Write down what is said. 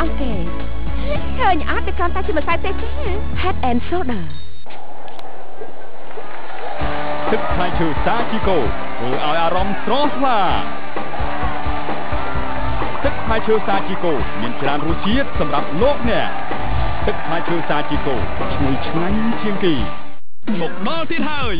អង្គេឃើញអត់តែគ្រាន់តែជាម្សៅទេទេ Head and Shoulder ទឹកផ្លែឈើសាជីកូធ្វើឲ្យអារម្មណ៍ស្រស់ថ្លាទឹកផ្លែឈើសាជីកូមានច្រើនរសជាតិសម្រាប់លោកអ្នកទឹកផ្លែឈើសាជីកូឈ្ងុយឆ្ងាញ់ជាងគេមកដល់ទៀតហើយ